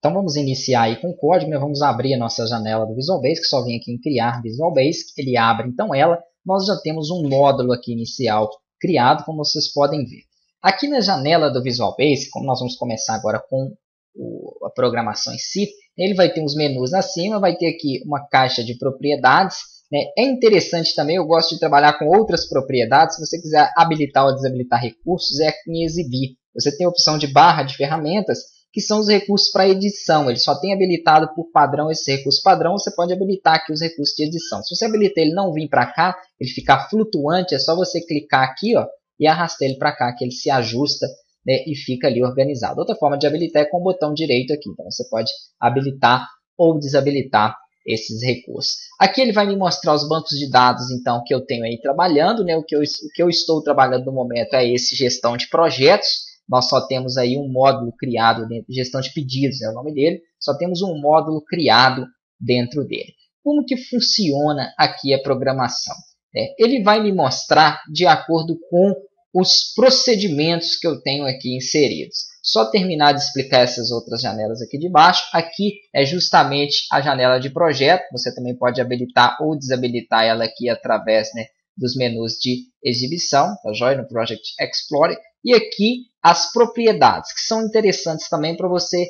Então vamos iniciar aí com o código, né? vamos abrir a nossa janela do Visual Basic, só vem aqui em criar Visual Basic, ele abre então ela, nós já temos um módulo aqui inicial criado, como vocês podem ver. Aqui na janela do Visual Basic, como nós vamos começar agora com o, a programação em si, ele vai ter uns menus acima, vai ter aqui uma caixa de propriedades, né? É interessante também, eu gosto de trabalhar com outras propriedades, se você quiser habilitar ou desabilitar recursos, é aqui em exibir. Você tem a opção de barra de ferramentas, que são os recursos para edição. Ele só tem habilitado por padrão esse recurso padrão, você pode habilitar aqui os recursos de edição. Se você habilitar ele não vir para cá, ele ficar flutuante, é só você clicar aqui ó, e arrastar ele para cá, que ele se ajusta né, e fica ali organizado. Outra forma de habilitar é com o botão direito aqui. Então você pode habilitar ou desabilitar esses recursos. Aqui ele vai me mostrar os bancos de dados então que eu tenho aí trabalhando. Né? O, que eu, o que eu estou trabalhando no momento é esse gestão de projetos nós só temos aí um módulo criado dentro de gestão de pedidos, é o nome dele, só temos um módulo criado dentro dele. Como que funciona aqui a programação? É, ele vai me mostrar de acordo com os procedimentos que eu tenho aqui inseridos. Só terminar de explicar essas outras janelas aqui de baixo. Aqui é justamente a janela de projeto. Você também pode habilitar ou desabilitar ela aqui através né, dos menus de exibição, tá joia? No Project Explorer. E aqui as propriedades, que são interessantes também para você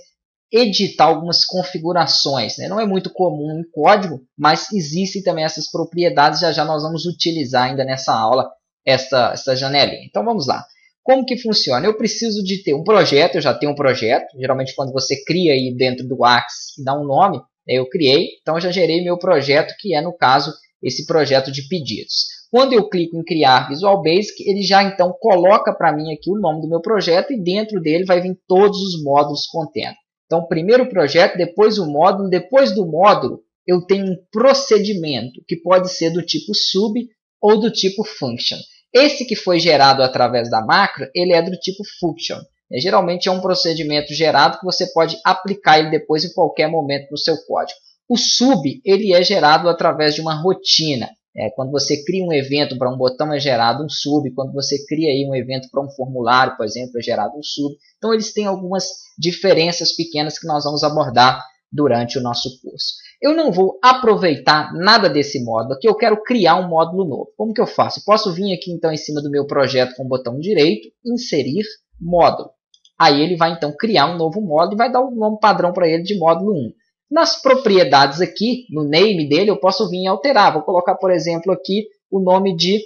editar algumas configurações. Né? Não é muito comum em código, mas existem também essas propriedades. Já já nós vamos utilizar ainda nessa aula essa, essa janelinha. Então vamos lá. Como que funciona? Eu preciso de ter um projeto, eu já tenho um projeto. Geralmente quando você cria aí dentro do Axis e dá um nome, né, eu criei. Então já gerei meu projeto, que é no caso esse projeto de pedidos. Quando eu clico em criar Visual Basic, ele já então coloca para mim aqui o nome do meu projeto e dentro dele vai vir todos os módulos contendo. Então, primeiro o projeto, depois o módulo, depois do módulo eu tenho um procedimento que pode ser do tipo sub ou do tipo function. Esse que foi gerado através da macro, ele é do tipo function. É, geralmente é um procedimento gerado que você pode aplicar ele depois em qualquer momento no seu código. O sub ele é gerado através de uma rotina. É, quando você cria um evento para um botão é gerado um sub, quando você cria aí um evento para um formulário, por exemplo, é gerado um sub. Então eles têm algumas diferenças pequenas que nós vamos abordar durante o nosso curso. Eu não vou aproveitar nada desse módulo aqui, eu quero criar um módulo novo. Como que eu faço? Eu posso vir aqui então em cima do meu projeto com o botão direito, inserir módulo. Aí ele vai então criar um novo módulo e vai dar um nome padrão para ele de módulo 1. Nas propriedades aqui, no name dele, eu posso vir alterar. Vou colocar, por exemplo, aqui o nome de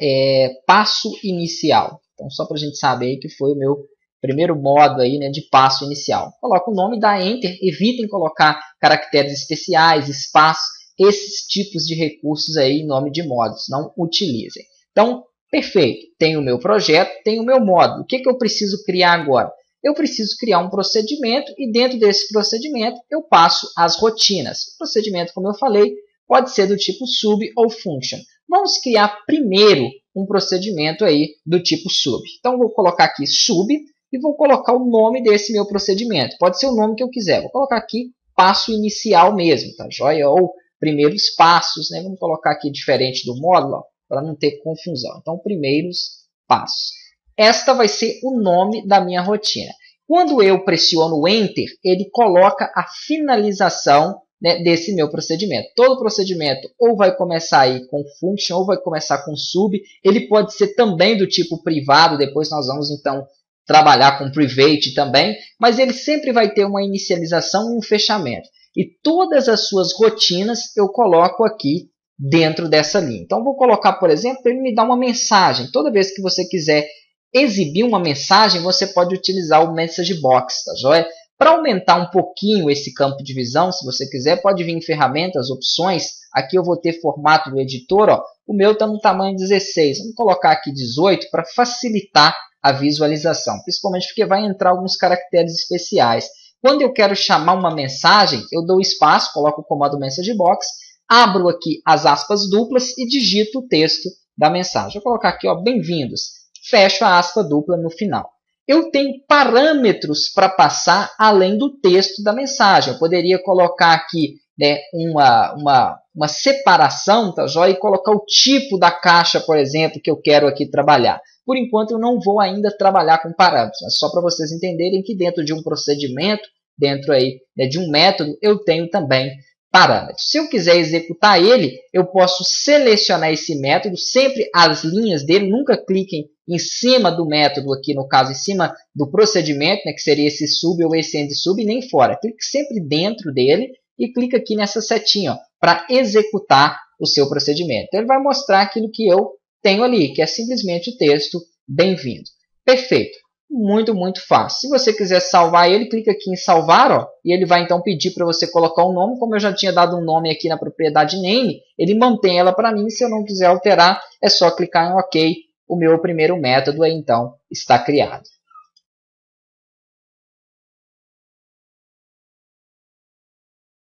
é, passo inicial. Então, só para a gente saber que foi o meu primeiro modo aí, né, de passo inicial. Coloca o nome, dá Enter, evitem colocar caracteres especiais, espaços, esses tipos de recursos aí em nome de modos, não utilizem. Então, perfeito, tenho o meu projeto, tenho o meu módulo. O que, que eu preciso criar agora? Eu preciso criar um procedimento e dentro desse procedimento eu passo as rotinas. O procedimento, como eu falei, pode ser do tipo sub ou function. Vamos criar primeiro um procedimento aí do tipo sub. Então vou colocar aqui sub e vou colocar o nome desse meu procedimento. Pode ser o nome que eu quiser. Vou colocar aqui passo inicial mesmo, tá joia? Ou primeiros passos, né? Vamos colocar aqui diferente do módulo para não ter confusão. Então primeiros passos esta vai ser o nome da minha rotina. Quando eu pressiono Enter, ele coloca a finalização né, desse meu procedimento. Todo procedimento ou vai começar aí com function ou vai começar com sub. Ele pode ser também do tipo privado, depois nós vamos então trabalhar com private também, mas ele sempre vai ter uma inicialização e um fechamento. E todas as suas rotinas eu coloco aqui dentro dessa linha. Então vou colocar, por exemplo, ele me dá uma mensagem. Toda vez que você quiser exibir uma mensagem, você pode utilizar o Message Box, tá joia? Para aumentar um pouquinho esse campo de visão, se você quiser, pode vir em ferramentas, opções. Aqui eu vou ter formato do editor, ó. o meu está no tamanho 16. Vamos colocar aqui 18 para facilitar a visualização, principalmente porque vai entrar alguns caracteres especiais. Quando eu quero chamar uma mensagem, eu dou espaço, coloco o comando Message Box, abro aqui as aspas duplas e digito o texto da mensagem. Vou colocar aqui, bem-vindos fecho a aspa dupla no final. Eu tenho parâmetros para passar além do texto da mensagem. Eu poderia colocar aqui né, uma, uma, uma separação, tá joia? E colocar o tipo da caixa, por exemplo, que eu quero aqui trabalhar. Por enquanto, eu não vou ainda trabalhar com parâmetros, mas só para vocês entenderem que dentro de um procedimento, dentro aí né, de um método, eu tenho também parâmetros. Se eu quiser executar ele, eu posso selecionar esse método, sempre as linhas dele, nunca cliquem em cima do método aqui, no caso, em cima do procedimento, né, que seria esse sub ou esse end sub, nem fora. Clique sempre dentro dele e clica aqui nessa setinha para executar o seu procedimento. Ele vai mostrar aquilo que eu tenho ali, que é simplesmente o texto bem-vindo. Perfeito. Muito, muito fácil. Se você quiser salvar ele, clica aqui em salvar, ó, e ele vai então pedir para você colocar um nome. Como eu já tinha dado um nome aqui na propriedade name, ele mantém ela para mim. Se eu não quiser alterar, é só clicar em OK. O meu primeiro método aí, então está criado.